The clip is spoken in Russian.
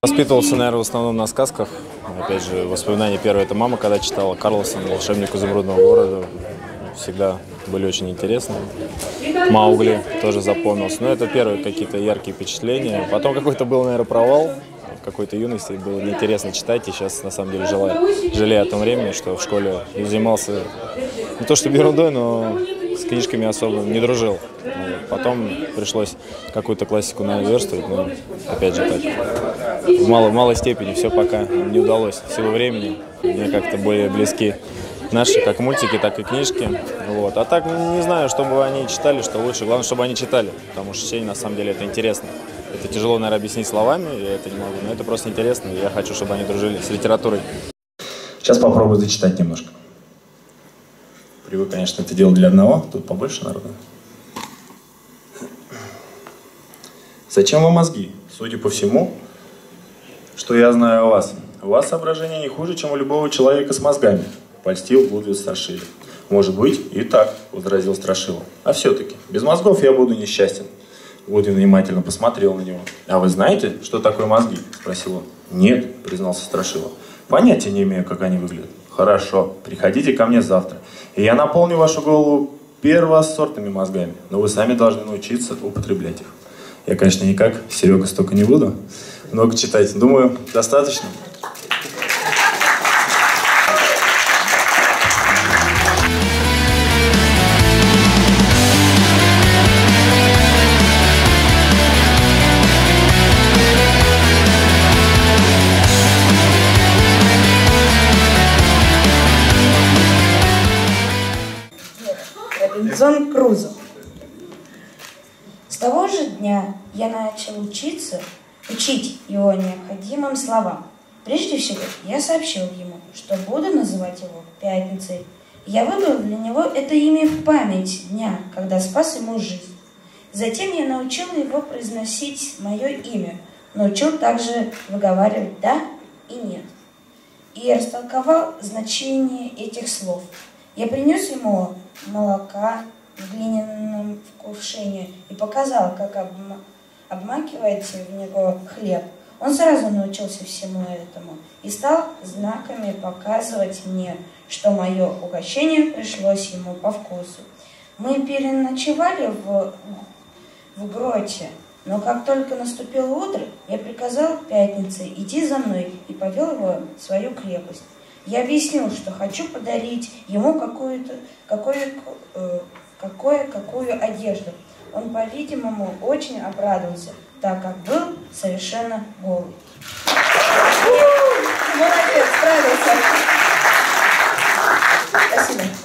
Воспитывался, наверное, в основном на сказках. Опять же, воспоминания первое это мама, когда читала Карлсон, волшебник изумрудного города. Всегда были очень интересны. Маугли тоже запомнился. Но это первые какие-то яркие впечатления. Потом какой-то был, наверное, провал какой-то юности. Было неинтересно читать. И сейчас, на самом деле, желаю, жалею о том времени, что в школе занимался не то что ерундой, но с книжками особо не дружил. Потом пришлось какую-то классику наверстывать, но опять же так, в, мало, в малой степени все пока не удалось. В силу времени мне как-то более близки наши как мультики, так и книжки. Вот. А так не знаю, чтобы они читали, что лучше. Главное, чтобы они читали, потому что чтение на самом деле это интересно. Это тяжело, наверное, объяснить словами, я это не могу, но это просто интересно, и я хочу, чтобы они дружили с литературой. Сейчас попробую зачитать немножко. Привык, конечно, это дело для одного, тут побольше народу. Зачем вам мозги? Судя по всему, что я знаю о вас. У вас соображение не хуже, чем у любого человека с мозгами, польстил Блудвиг Страшили. Может быть, и так, возразил Страшила. А все-таки, без мозгов я буду несчастен. Гудвин внимательно посмотрел на него. «А вы знаете, что такое мозги?» – спросил он. «Нет», – признался Страшила. «Понятия не имею, как они выглядят». «Хорошо, приходите ко мне завтра, и я наполню вашу голову первосортными мозгами, но вы сами должны научиться употреблять их». Я, конечно, никак, Серега столько не буду много читать. Думаю, достаточно. Робинзон Крузо. С того же дня я начал учиться, учить его необходимым словам. Прежде всего, я сообщил ему, что буду называть его Пятницей. Я выбрал для него это имя в память дня, когда спас ему жизнь. Затем я научил его произносить мое имя, научил также выговаривать «да» и «нет». И я растолковал значение этих слов. Я принес ему молока в глиняном кувшине и показал, как обма обмакивается в него хлеб. Он сразу научился всему этому и стал знаками показывать мне, что мое угощение пришлось ему по вкусу. Мы переночевали в, в гроте, но как только наступило утро, я приказал пятнице идти за мной и повел его в свою крепость. Я объяснил, что хочу подарить ему какую-то, э, какую, э, какую-какую одежду. Он, по-видимому, очень обрадовался, так как был совершенно голый. Молодец, справился. Спасибо.